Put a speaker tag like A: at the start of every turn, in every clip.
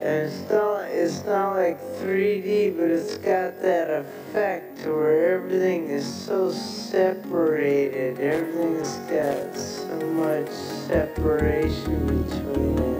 A: And it's not, it's not like 3D, but it's got that effect where everything is so separated. Everything's got so much separation between it.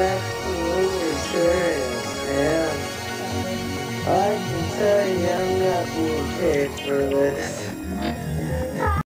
A: I can tell you I'm not
B: prepared
A: for this.